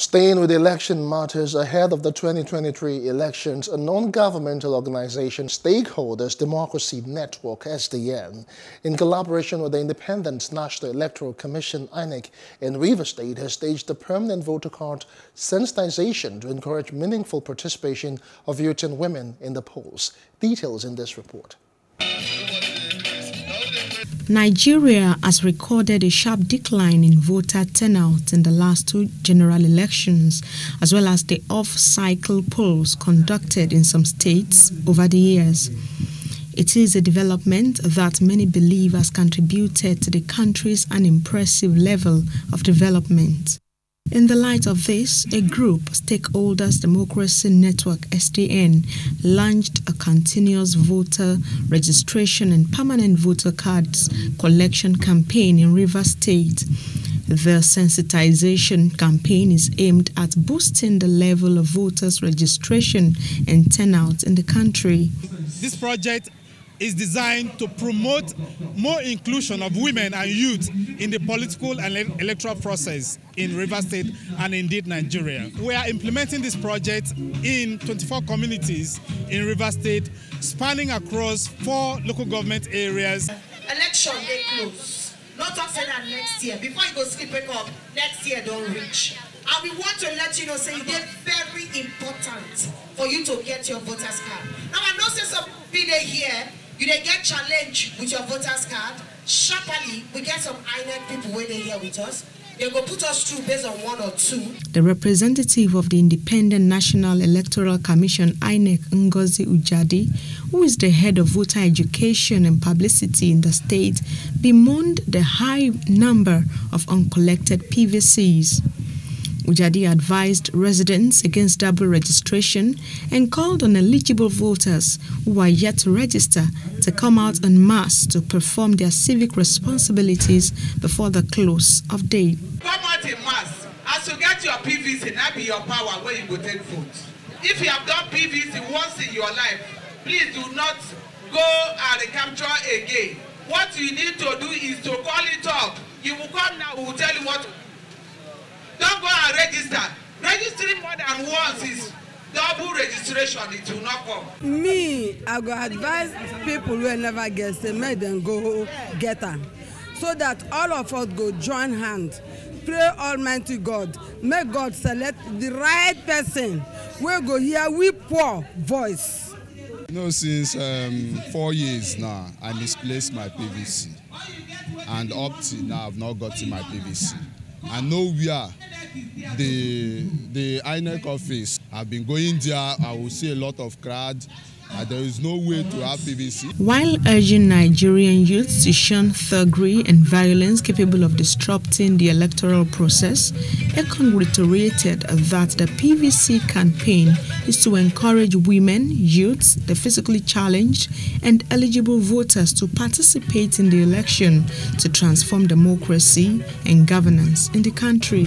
Staying with election matters ahead of the 2023 elections, a non-governmental organization, Stakeholders Democracy Network, SDN, in collaboration with the Independent National Electoral Commission, INEC, in Rivers State, has staged a permanent voter card sensitization to encourage meaningful participation of youth and women in the polls. Details in this report. Nigeria has recorded a sharp decline in voter turnout in the last two general elections, as well as the off-cycle polls conducted in some states over the years. It is a development that many believe has contributed to the country's unimpressive level of development. In the light of this, a group, Stakeholders Democracy Network SDN, launched a continuous voter registration and permanent voter cards collection campaign in Rivers State. The sensitization campaign is aimed at boosting the level of voters' registration and turnout in the country. This project is designed to promote more inclusion of women and youth in the political and electoral process in River State and indeed Nigeria. We are implementing this project in 24 communities in River State, spanning across four local government areas. Election day close. Not say that next year. Before you go sleep wake up, next year don't reach. And we want to let you know, say it's very important for you to get your voters card. Now I know say some people here you dey get challenged with your voters card sharply we get some inec people wey dey here with us they go put us through based on one or two. The representative of the Independent National Electoral Commission, INEC Ngozi Ujadi, who is the head of voter education and publicity in the state, bemoaned the high number of uncollected PVCs. Ujadi advised residents against double registration and called on eligible voters who are yet to register to come out en masse to perform their civic responsibilities before the close of day. Come out in mass. As you get your PVC, that be your power where you go take vote. If you have done PVC once in your life, please do not go and recapture again. What you need to do is to call it up. You will come now, we will tell you what Don't go and register. Registering more than once is double registration. It will not come. Me, I go advise people who never get say make them go get am so that all of us go join hand pray almighty god make god select the right person wey go hear we poor voice. you know since um, four years now i misplaced my pvc and up till now i have not gotten my pvc and nowhere the the INEC office. I've been going there. I will see a lot of crowd. Uh, there is no way to have. While urging Nigerian youths to shun thuggery and violence capable of disrupting the electoral process, Ekon reiterated that the PVC campaign is to encourage women, youths, the physically challenged, and eligible voters to participate in the election to transform democracy and governance in the country.